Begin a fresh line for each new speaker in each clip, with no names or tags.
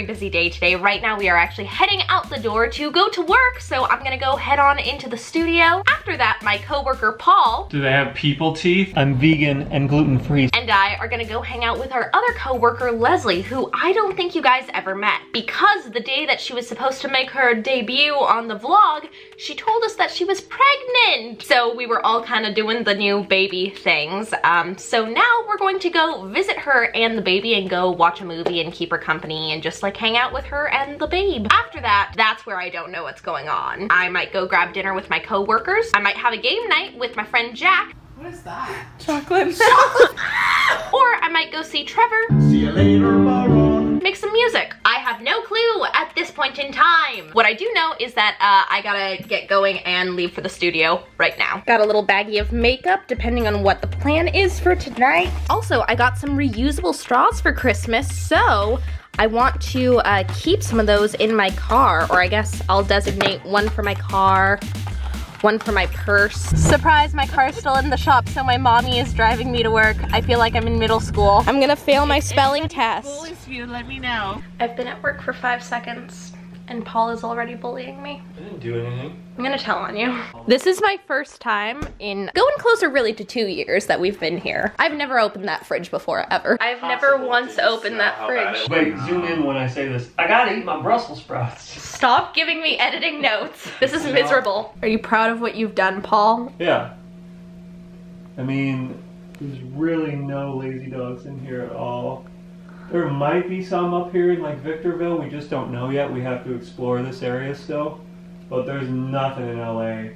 very busy day today. Right now we are actually heading out the door to go to work, so I'm gonna go head on into the studio. After that, my coworker Paul
Do they have people teeth? I'm vegan and gluten-free.
and I are gonna go hang out with our other coworker Leslie, who I don't think you guys ever met because the day that she was supposed to make her debut on the vlog, she told us that she was pregnant. So we were all kind of doing the new baby things. Um, so now we're going to go visit her and the baby and go watch a movie and keep her company and just like hang out with her and the babe. After that, that's where I don't know what's going on. I might go grab dinner with my coworkers. I might have a game night with my friend Jack.
What is that?
Chocolate. or I might go see Trevor.
See you later, Baron.
Make some music. I have no clue at this point in time. What I do know is that uh, I gotta get going and leave for the studio right now. Got a little baggie of makeup depending on what the plan is for tonight. Also, I got some reusable straws for Christmas, so I want to uh, keep some of those in my car, or I guess I'll designate one for my car, one for my purse. Surprise, my car's still in the shop, so my mommy is driving me to work. I feel like I'm in middle school. I'm gonna fail my spelling test.
Bullies you, let me know.
I've been at work for five seconds and Paul is already bullying me.
I didn't do anything.
I'm gonna tell on you. This is my first time in going closer really to two years that we've been here. I've never opened that fridge before ever. I've never once opened that fridge.
Wait, zoom in when I say this. I gotta eat my Brussels sprouts.
Stop giving me editing notes. This is miserable. Are you proud of what you've done, Paul?
Yeah. I mean, there's really no lazy dogs in here at all. There might be some up here in like Victorville. We just don't know yet. We have to explore this area still. But there's nothing in LA.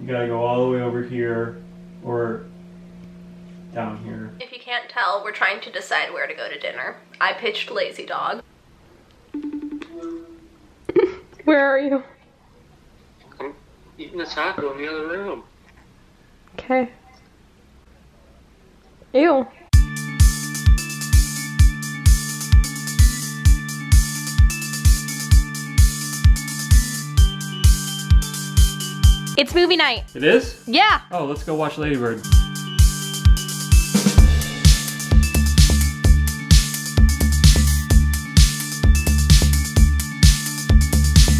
You gotta go all the way over here or down here.
If you can't tell, we're trying to decide where to go to dinner. I pitched Lazy Dog. Where are you?
I'm eating a taco in the other room.
Okay. Ew. It's movie night.
It is?
Yeah.
Oh, let's go watch Lady Bird.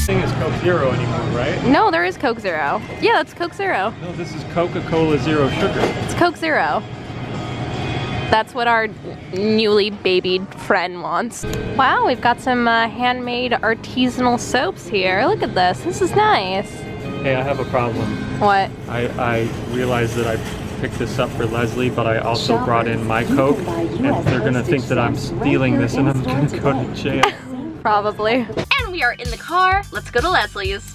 thing is Coke Zero anymore, right?
No, there is Coke Zero. Yeah, that's Coke Zero.
No, this is Coca-Cola Zero Sugar.
It's Coke Zero. That's what our newly babied friend wants. Wow, we've got some uh, handmade artisanal soaps here. Look at this. This is nice.
Hey, I have a problem.
What?
I, I realized that I picked this up for Leslie, but I also brought in my Coke, and they're gonna think that I'm stealing this and I'm gonna go to jail.
Probably. And we are in the car. Let's go to Leslie's.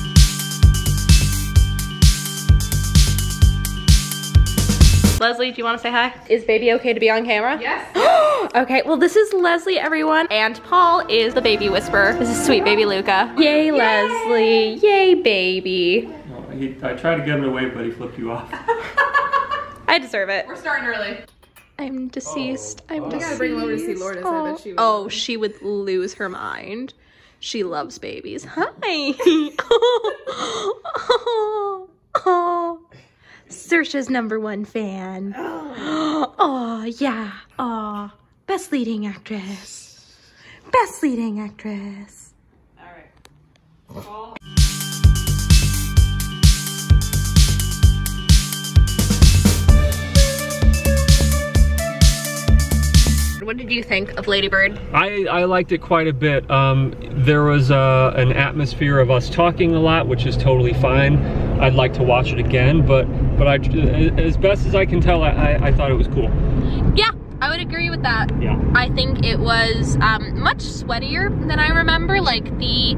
Leslie, do you want to say hi? Is baby okay to be on camera?
Yes.
okay, well this is Leslie, everyone, and Paul is the baby whisperer. This is sweet baby Luca. Yay, Leslie. Yay, baby.
No, he, I tried to get him away, but he flipped you off.
I deserve it.
We're starting early.
I'm deceased. Oh, I'm
Oh.
deceased.
gotta bring him over to see Lourdes. I bet she would
Oh, she would lose her mind. She loves babies. Hi. oh, oh. Saoirse's number one fan. Oh, yeah. Oh, best leading actress. Best leading actress.
All right.
What did you think of Lady Bird?
I, I liked it quite a bit. Um, there was uh, an atmosphere of us talking a lot, which is totally fine. I'd like to watch it again, but but I, as best as I can tell, I, I, I thought it was cool.
Yeah, I would agree with that.
Yeah.
I think it was um, much sweatier than I remember. Like the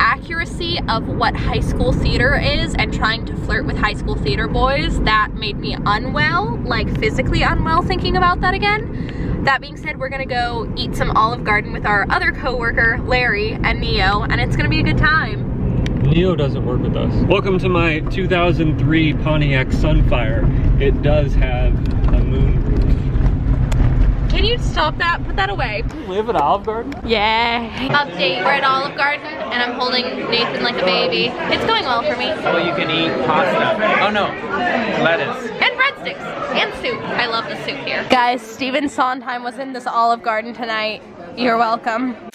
accuracy of what high school theater is and trying to flirt with high school theater boys, that made me unwell, like physically unwell thinking about that again. That being said, we're gonna go eat some Olive Garden with our other coworker, Larry and Neo, and it's gonna be a good time.
Neo doesn't work with us. Welcome to my 2003 Pontiac Sunfire. It does have a moon roof.
Can you stop that? Put that away.
You live at Olive Garden?
Yeah. Update, we're at Olive Garden and I'm holding Nathan like a baby. It's going well for me.
Oh, you can eat pasta. Oh no, lettuce.
And breadsticks and soup. I love the soup here. Guys, Stephen Sondheim was in this Olive Garden tonight. You're welcome.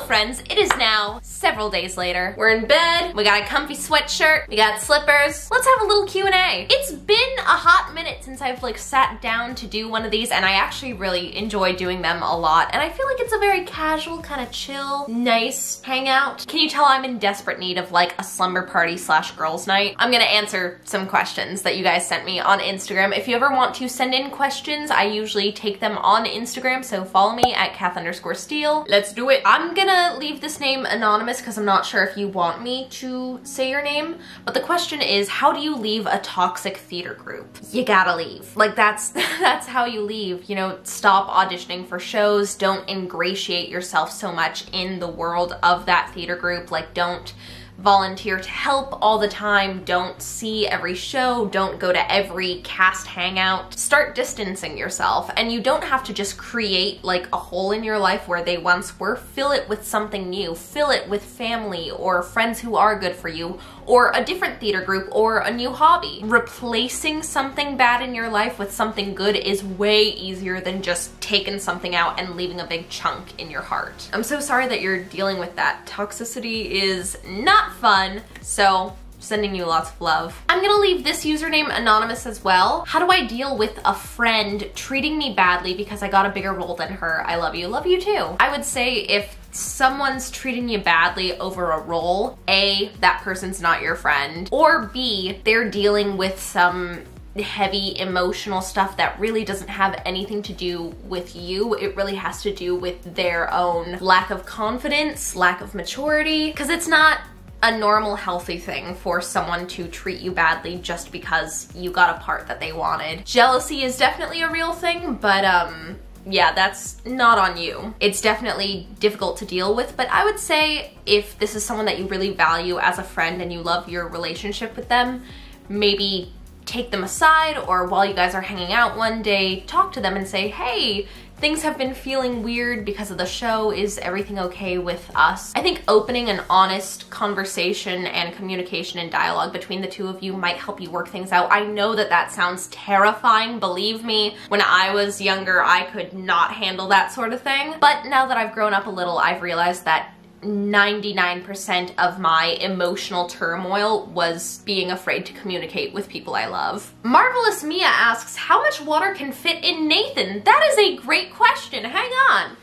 Friends, it is now several days later. We're in bed, we got a comfy sweatshirt, we got slippers. Let's have a little Q&A. It's been a hot minute since I've like sat down to do one of these and I actually really enjoy doing them a lot and I feel like it's a very casual, kind of chill, nice hangout. Can you tell I'm in desperate need of like a slumber party slash girls night? I'm gonna answer some questions that you guys sent me on Instagram. If you ever want to send in questions, I usually take them on Instagram, so follow me at Kath underscore Steele. Let's do it. I'm gonna leave this name anonymous because I'm not sure if you want me to say your name, but the question is, how do you leave a toxic theater group? You gotta leave. Like that's, that's how you leave. You know, stop auditioning for shows, don't ingratiate yourself so much in the world of that theater group, like don't volunteer to help all the time, don't see every show, don't go to every cast hangout. Start distancing yourself and you don't have to just create like a hole in your life where they once were. Fill it with something new. Fill it with family or friends who are good for you or a different theater group or a new hobby. Replacing something bad in your life with something good is way easier than just taking something out and leaving a big chunk in your heart. I'm so sorry that you're dealing with that. Toxicity is not fun, so sending you lots of love. I'm gonna leave this username anonymous as well. How do I deal with a friend treating me badly because I got a bigger role than her? I love you, love you too. I would say if someone's treating you badly over a role, A, that person's not your friend, or B, they're dealing with some heavy emotional stuff that really doesn't have anything to do with you. It really has to do with their own lack of confidence, lack of maturity, because it's not a normal healthy thing for someone to treat you badly just because you got a part that they wanted. Jealousy is definitely a real thing, but um, yeah, that's not on you. It's definitely difficult to deal with, but I would say if this is someone that you really value as a friend and you love your relationship with them, maybe take them aside or while you guys are hanging out one day, talk to them and say, hey, things have been feeling weird because of the show. Is everything okay with us? I think opening an honest conversation and communication and dialogue between the two of you might help you work things out. I know that that sounds terrifying, believe me. When I was younger, I could not handle that sort of thing. But now that I've grown up a little, I've realized that 99% of my emotional turmoil was being afraid to communicate with people I love. Marvelous Mia asks, how much water can fit in Nathan? That is a great question. Hang on.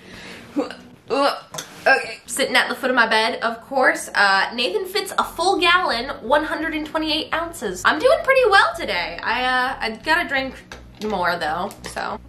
Okay, sitting at the foot of my bed, of course. Uh, Nathan fits a full gallon, 128 ounces. I'm doing pretty well today. I, uh, I gotta drink more though, so.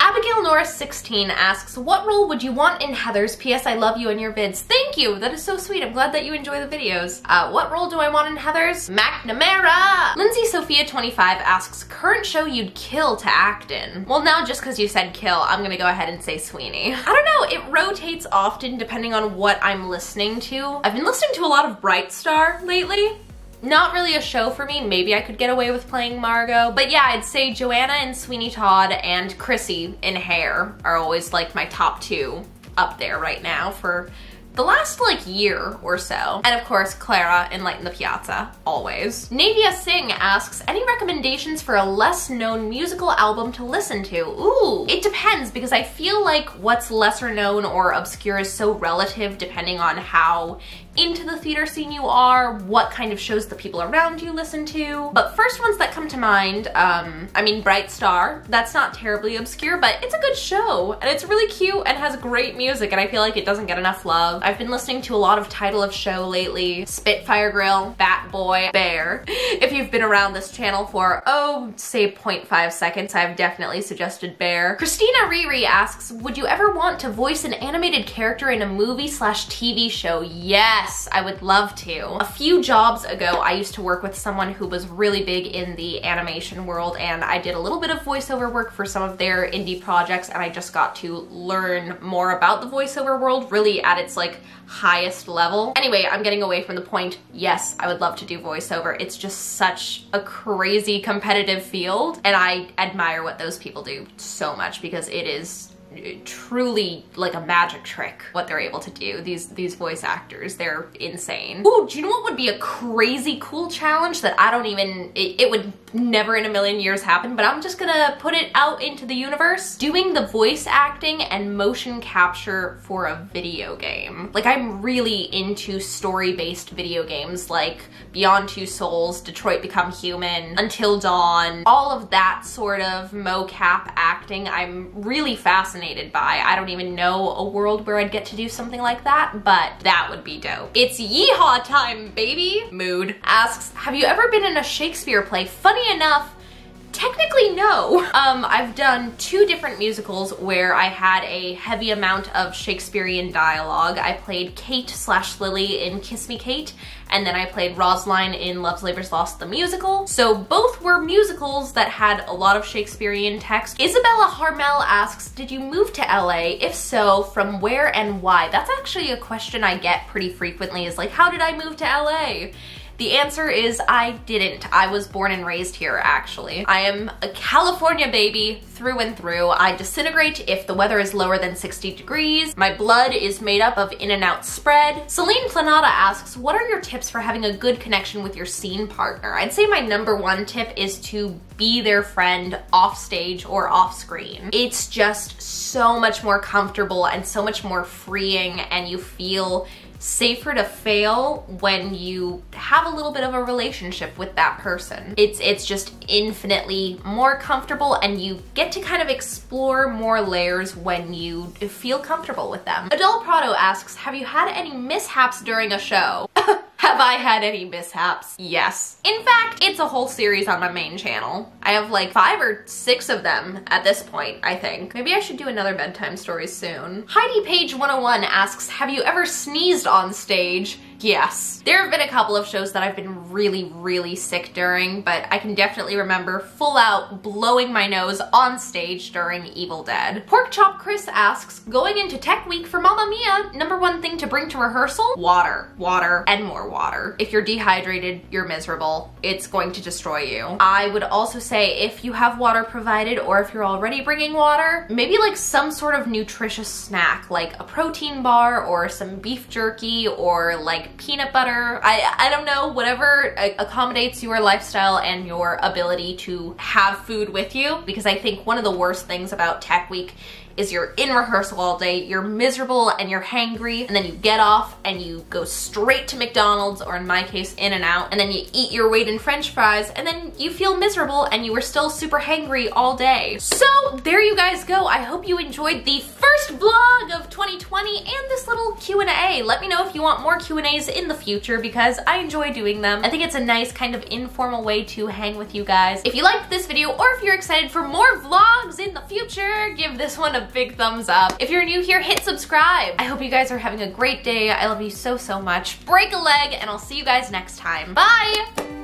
Abigail Norris 16 asks, what role would you want in Heathers P.S. I love you in your vids? Thank you, that is so sweet. I'm glad that you enjoy the videos. Uh, what role do I want in Heathers? McNamara! Lindsay Sophia 25 asks, current show you'd kill to act in? Well now just because you said kill, I'm gonna go ahead and say Sweeney. I don't know, it rotates often depending on what I'm listening to. I've been listening to a lot of Bright Star lately. Not really a show for me. Maybe I could get away with playing Margo. But yeah, I'd say Joanna and Sweeney Todd and Chrissy in Hair are always like my top two up there right now for the last like year or so. And of course, Clara in Light in the Piazza, always. Navia Singh asks, any recommendations for a less known musical album to listen to? Ooh, it depends because I feel like what's lesser known or obscure is so relative depending on how into the theater scene you are, what kind of shows the people around you listen to. But first ones that come to mind, um, I mean Bright Star, that's not terribly obscure, but it's a good show and it's really cute and has great music and I feel like it doesn't get enough love. I've been listening to a lot of Title of Show lately, Spitfire Grill, Bat Boy, Bare. If you've been around this channel for, oh, say 0.5 seconds, I've definitely suggested Bare. Christina Riri asks, would you ever want to voice an animated character in a movie slash TV show? Yes. Yes, I would love to. A few jobs ago, I used to work with someone who was really big in the animation world and I did a little bit of voiceover work for some of their indie projects and I just got to learn more about the voiceover world really at its like highest level. Anyway, I'm getting away from the point. Yes, I would love to do voiceover. It's just such a crazy competitive field and I admire what those people do so much because it is truly like a magic trick what they're able to do these these voice actors. They're insane. Oh do you know what would be a crazy cool challenge that i don't even it, it would never in a million years happen but i'm just gonna put it out into the universe? Doing the voice acting and motion capture for a video game. Like i'm really into story-based video games like beyond two souls detroit become human until dawn all of that sort of mocap acting. I'm really fascinated by. I don't even know a world where i'd get to do something like that but that would be dope. It's yeehaw time baby. Mood. Asks have you ever been in a shakespeare play? Funny enough Technically, no. Um, I've done two different musicals where I had a heavy amount of Shakespearean dialogue. I played Kate slash Lily in Kiss Me Kate, and then I played Rosaline in Love's Labour's Lost the musical. So both were musicals that had a lot of Shakespearean text. Isabella Harmel asks, did you move to LA? If so, from where and why? That's actually a question I get pretty frequently is like, how did I move to LA? The answer is I didn't. I was born and raised here, actually. I am a California baby through and through. I disintegrate if the weather is lower than 60 degrees. My blood is made up of In-N-Out spread. Celine Planata asks, what are your tips for having a good connection with your scene partner? I'd say my number one tip is to be their friend off stage or off screen. It's just so much more comfortable and so much more freeing and you feel safer to fail when you have a little bit of a relationship with that person. It's it's just infinitely more comfortable and you get to kind of explore more layers when you feel comfortable with them. Adele Prado asks, have you had any mishaps during a show? Have I had any mishaps? Yes. In fact, it's a whole series on my main channel. I have like five or six of them at this point, I think. Maybe I should do another bedtime story soon. Heidi Page 101 asks, have you ever sneezed on stage? Yes. There have been a couple of shows that I've been really, really sick during, but I can definitely remember full out blowing my nose on stage during Evil Dead. Pork Chop Chris asks, going into Tech Week for Mamma Mia, number one thing to bring to rehearsal? Water, water, and more water. If you're dehydrated, you're miserable. It's going to destroy you. I would also say if you have water provided or if you're already bringing water, maybe like some sort of nutritious snack, like a protein bar or some beef jerky or like peanut butter. I, I don't know, whatever accommodates your lifestyle and your ability to have food with you because I think one of the worst things about Tech Week is you're in rehearsal all day, you're miserable and you're hangry, and then you get off and you go straight to McDonald's, or in my case, In-N-Out, and then you eat your weight in french fries, and then you feel miserable and you were still super hangry all day. So there you guys go. I hope you enjoyed the first vlog of 2020 and this little Q&A. Let me know if you want more Q&As in the future because I enjoy doing them. I think it's a nice kind of informal way to hang with you guys. If you liked this video or if you're excited for more vlogs in the future, give this one big thumbs up. If you're new here, hit subscribe. I hope you guys are having a great day. I love you so, so much. Break a leg, and I'll see you guys next time. Bye!